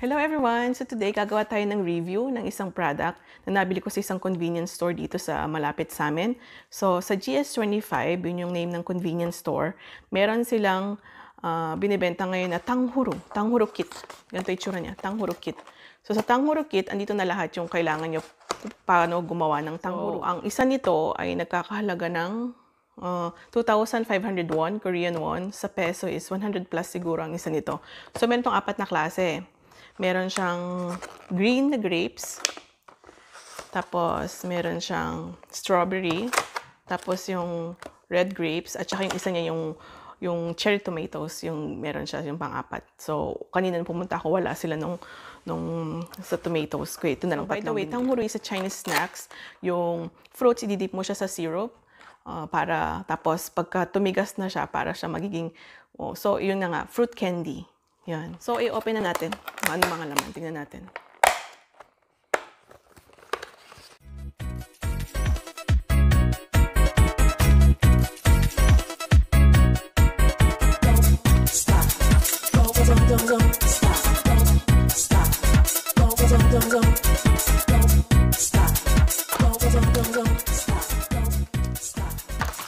Hello everyone! So today, gagawa tayo ng review ng isang product na nabili ko sa isang convenience store dito sa malapit sa amin. So sa GS25, yun yung name ng convenience store, meron silang uh, binibenta ngayon na tanghuro, tanghuro kit. Ganito itsura niya, tanghuro kit. So sa tanghuro kit, andito na lahat yung kailangan nyo paano gumawa ng tanghuro. Oh. Ang isa nito ay nagkakahalaga ng Uh, 2,500 won, Korean won. Sa peso is 100 plus siguro ang isa nito. So, meron tong apat na klase. Meron siyang green na grapes. Tapos, meron siyang strawberry. Tapos, yung red grapes. At saka yung isa niya yung yung cherry tomatoes, yung meron siya yung pang-apat. So, kanina nung pumunta ako, wala sila nung, nung sa tomatoes ko. Ito na lang. So, by the way, tanghuri sa Chinese snacks, yung fruits, ididip mo siya sa syrup. Uh, para, tapos pagka tumigas na siya, para siya magiging, oh, so yun na nga, fruit candy. Yan. So, i-open na natin. Ano mga laman? Tingnan natin.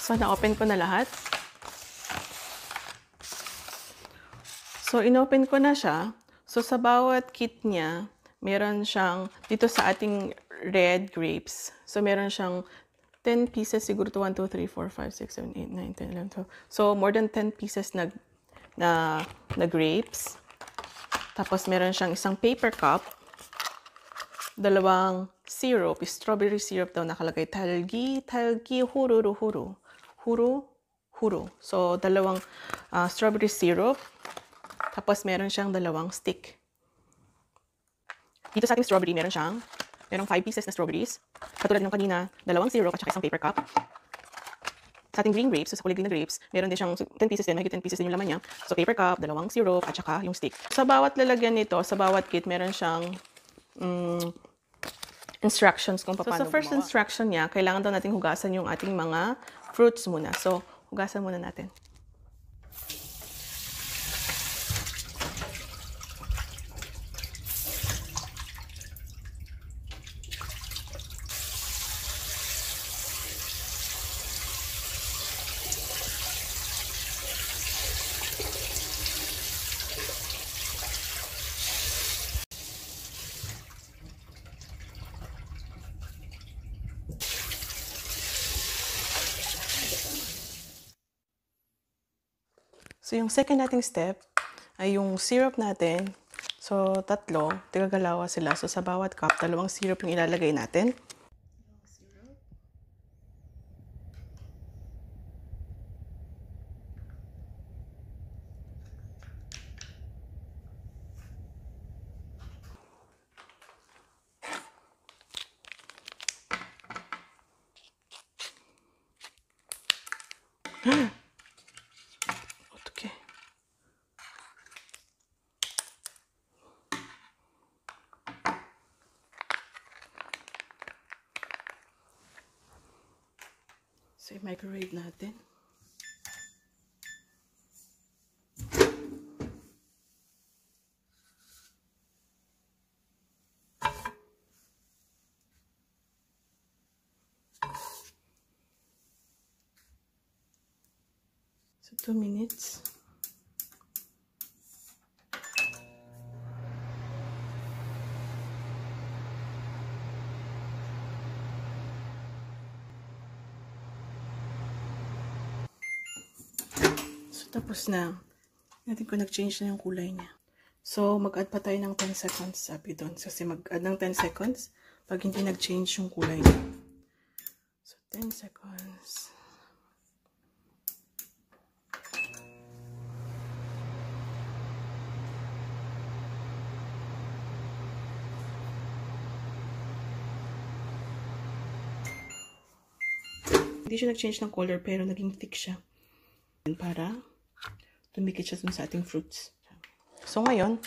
So, na-open ko na lahat. So, inopen ko na siya. So, sa bawat kit niya, meron siyang, dito sa ating red grapes, so meron siyang 10 pieces, siguro to 1, 2, 3, 4, 5, 6, 7, 8, 9, 10, 11, 12. So, more than 10 pieces na, na, na grapes. Tapos, meron siyang isang paper cup, dalawang syrup, strawberry syrup daw nakalagay. Talgi, talgi, hururu, huru. Huru, huru. So, dalawang uh, strawberry syrup. Tapos meron siyang dalawang stick. Dito sa ating strawberry, meron siyang merong 5 pieces na strawberries. Katulad ng kanina, dalawang syrup at saka isang paper cup. Sa ating green grapes, so sa kulay green na grapes, meron din siyang 10 pieces din, mahigit 10 pieces din yung laman niya. So paper cup, dalawang syrup, at saka yung stick. Sa bawat lalagyan nito, sa bawat kit, meron siyang um, instructions kung paano So sa first gumawa. instruction niya, kailangan daw nating hugasan yung ating mga fruits muna. So, hugasan muna natin. So, yung second nating step ay yung syrup natin. So, tatlo, tigagalawa sila. So, sa bawat cup, dalawang syrup yung ilalagay natin. So, i-microwave natin. So, 2 minutes. Tapos na. Natin ko nag-change na yung kulay niya. So, mag-add pa tayo ng 10 seconds, sabi doon. Kasi mag-add ng 10 seconds pag hindi nag-change yung kulay niya. So, 10 seconds. Hindi siya nag-change ng color pero naging thick siya. Para tumikit siya sa ating fruits. So, ngayon,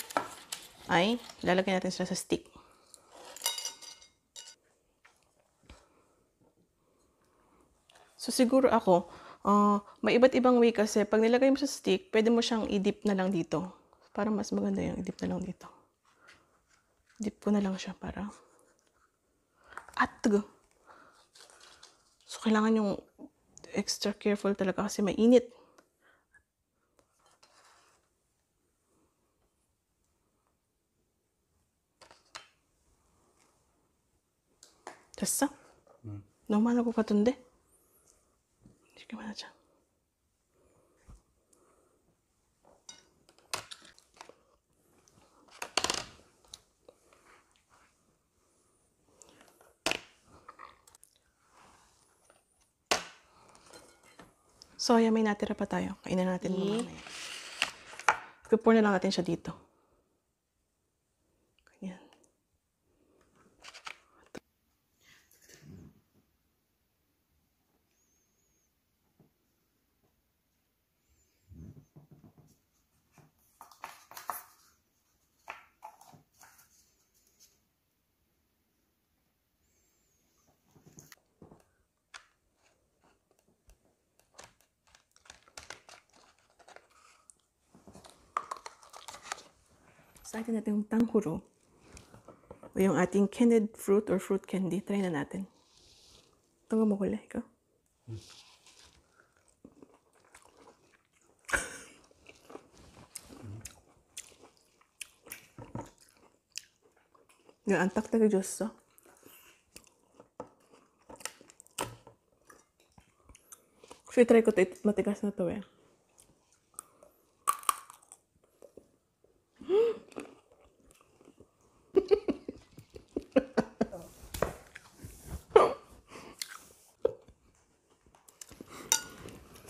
ay lalagyan natin sila sa stick. So, siguro ako, uh, may iba't ibang way kasi pag nilagay mo sa stick, pwede mo siyang i-dip na lang dito. Para mas maganda yung i-dip na lang dito. Dip ko na lang siya para... At, tago. So, kailangan yung extra careful talaga kasi mainit. 됐어? 너무 많은 것 같은데? 잠깐만 하자. So, ayan, may natira pa tayo. Kainan natin yeah. mamaya. I-pour na lang natin siya dito. Atin natin yung tanghuro. O yung ating candied fruit or fruit candy. Try na natin. Ito mo kulay ko. Yung antak talaga Diyos to. Kasi try ko ito, matigas na to eh.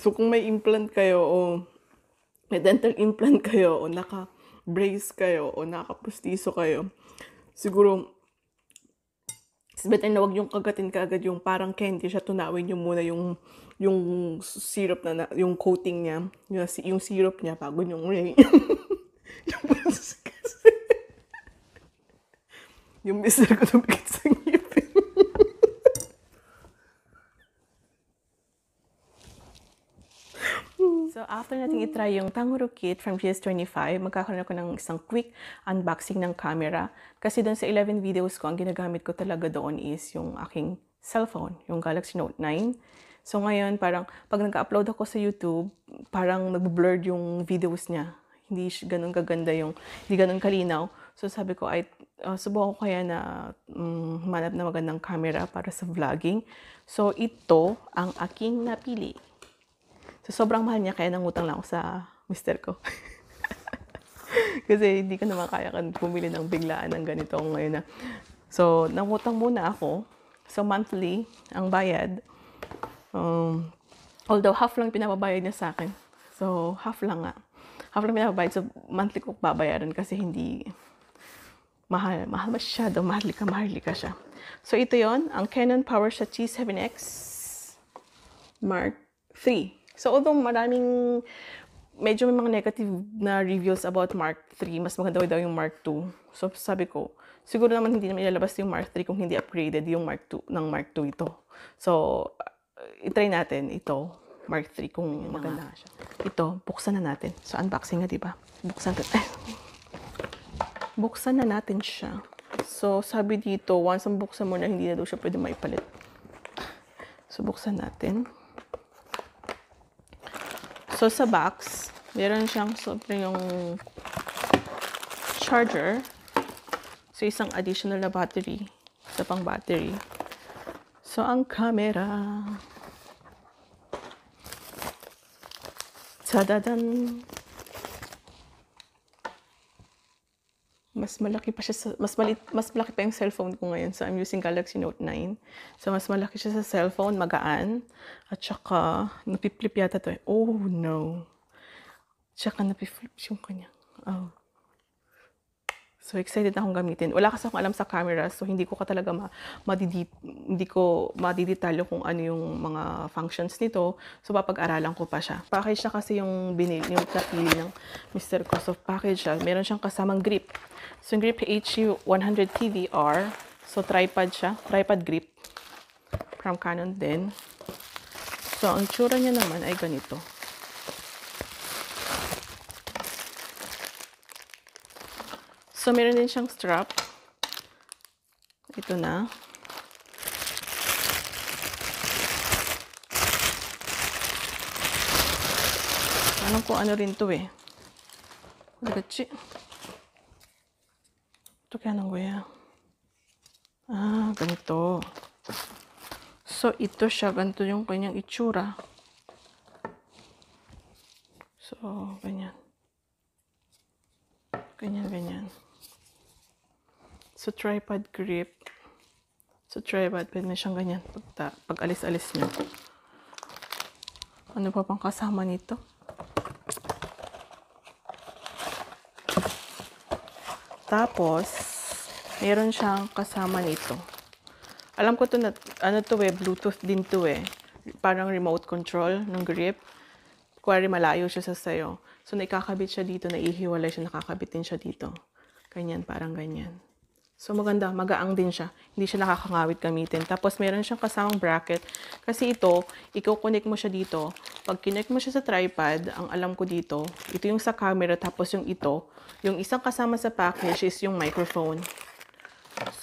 So, kung may implant kayo o may dental implant kayo o naka-brace kayo o naka-pustiso kayo, siguro, better na wag yung kagatin kaagad yung parang candy siya, tunawin nyo muna yung yung syrup na, na yung coating niya, yung, yung syrup niya bago yung ray. yung yung mister ko tumikit sa So, after natin itry yung Tanguro Kit from GS25, magkakaroon ako ng isang quick unboxing ng camera. Kasi doon sa 11 videos ko, ang ginagamit ko talaga doon is yung aking cellphone, yung Galaxy Note 9. So, ngayon, parang pag nag-upload ako sa YouTube, parang nag-blurred yung videos niya. Hindi ganun kaganda yung, hindi ganun kalinaw. So, sabi ko, ay, uh, subukan ko kaya na um, humanap na magandang camera para sa vlogging. So, ito ang aking napili. So, sobrang mahal niya, kaya nangutang lang ako sa mister ko. Kasi hindi ko naman kaya kan bumili ng biglaan ng ganito ngayon na. So, nangutang muna ako. So, monthly, ang bayad. Um, although, half lang pinababayad niya sa akin. So, half lang nga. Half lang pinababayad. So, monthly ko babayaran kasi hindi mahal. Mahal masyado. Mahal ka, mahal ka siya. So, ito yon ang Canon PowerShot G7X Mark III. So, although maraming, medyo may mga negative na reviews about Mark 3, mas maganda daw yung Mark 2. So, sabi ko, siguro naman hindi naman ilalabas yung Mark 3 kung hindi upgraded yung Mark 2 ng Mark 2 ito. So, uh, itry natin ito, Mark 3, kung maganda nga siya. Ito, buksan na natin. So, unboxing nga, di ba? Buksan natin. Eh. Buksan na natin siya. So, sabi dito, once ang buksan mo na, hindi na daw siya pwede maipalit. So, buksan natin. So, sa box, meron siyang sobre yung charger. So, isang additional na battery. Isa pang battery. So, ang camera. Tadadan! Mas malaki pa siya sa, mas malit, mas malaki pa yung cellphone ko ngayon. So, I'm using Galaxy Note 9. So, mas malaki siya sa cellphone, magaan. At saka, napiflip yata to eh. Oh, no. Tsaka napiflip yung kanya. Oh. So, excited akong gamitin. Wala kasi akong alam sa camera, so hindi ko ka talaga ma madidip, hindi ko madidetalyo kung ano yung mga functions nito. So, papag-aralan ko pa siya. Package siya kasi yung binil, yung napili ng Mr. Ko. So, package siya. Meron siyang kasamang grip. So, yung grip HU100 TVR. So, tripod siya. Tripod grip. From Canon din. So, ang tsura niya naman ay ganito. So, meron din siyang strap. Ito na. Alam ko ano rin to eh. Kagachi. Ito kaya nang guya. Ah, ganito. So, ito siya. Ganito yung kanyang itsura. So, ganyan. Ganyan, ganyan. So, tripod grip. So, tripod. Pwede na siyang ganyan. Pag, pag alis-alis nyo. Ano pa pang kasama nito? Tapos, meron siyang kasama nito. Alam ko to na, ano to eh, Bluetooth din to eh. Parang remote control ng grip. Kuwari malayo siya sa sayo. So, naikakabit siya dito, naihiwalay siya, nakakabit din siya dito. Ganyan, parang ganyan. So, maganda, magaang din siya. Hindi siya nakakangawit gamitin. Tapos, meron siyang kasamang bracket. Kasi ito, i-connect mo siya dito. Pag kinect mo siya sa tripod, ang alam ko dito, ito yung sa camera, tapos yung ito, yung isang kasama sa package is yung microphone.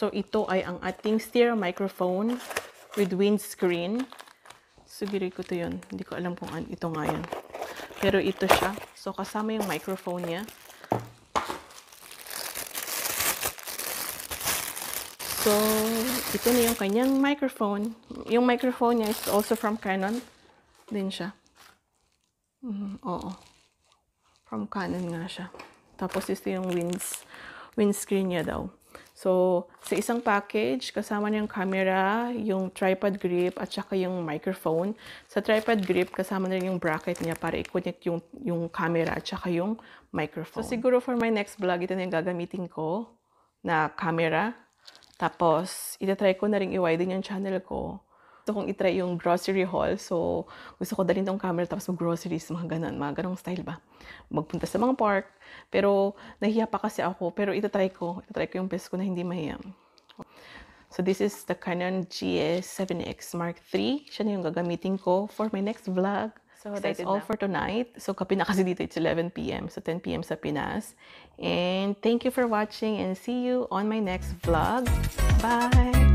So, ito ay ang ating stereo microphone with windscreen. Siguro ko to yun. Hindi ko alam kung an ito nga yun. Pero ito siya. So, kasama yung microphone niya. So, ito na yung kanyang microphone. Yung microphone niya is also from Canon. Din siya. Mm, oo. From Canon nga siya. Tapos ito yung winds, windscreen niya daw. So, sa isang package, kasama niya yung camera, yung tripod grip, at saka yung microphone. Sa tripod grip, kasama na rin yung bracket niya para i-connect yung, yung camera at saka yung microphone. So, siguro for my next vlog, ito na yung gagamitin ko na camera. Tapos, itatry ko na rin i-widen yung channel ko. Gusto kong itry yung grocery haul. So, gusto ko dalhin tong camera tapos mag-groceries, mga ganun, mga ganong style ba. Magpunta sa mga park. Pero, nahiya pa kasi ako. Pero itatry ko. Itatry ko yung best ko na hindi mahiya. So, this is the Canon GS7X Mark III. Siya na yung gagamitin ko for my next vlog. So, that's all for tonight. So, kapi na kasi dito, it's 11 p.m. So, 10 p.m. sa Pinas. And thank you for watching and see you on my next vlog. Bye!